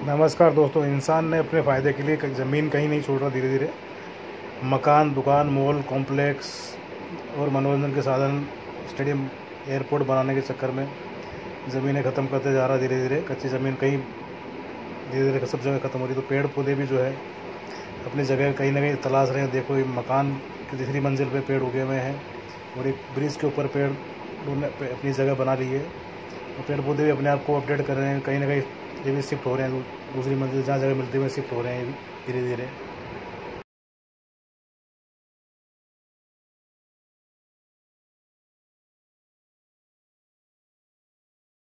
नमस्कार दोस्तों, इंसान ने अपने फ़ायदे के लिए ज़मीन कहीं नहीं छोड़ रहा धीरे धीरे मकान, दुकान, मॉल, कॉम्प्लेक्स और मनोरंजन के साधन, स्टेडियम, एयरपोर्ट बनाने के चक्कर में ज़मीनें ख़त्म करते जा रहा धीरे धीरे कच्ची ज़मीन कहीं धीरे धीरे सब जगह ख़त्म हो रही तो पेड़ पौधे भी जो है, अपनी जगह कहीं ना कहीं तलाश रहे हैं। देखो, ये मकान की तीसरी मंजिल पे पेड़ उगे हुए हैं और एक ब्रिज के ऊपर पेड़ अपनी जगह बना ली है। और पेड़ पौधे भी अपने आप को अपडेट कर रहे हैं। कहीं ना कहीं भी शिफ्ट हो रहे हैं, दूसरी मंजिल जहाँ जगह मिलती है शिफ्ट हो रहे हैं धीरे धीरे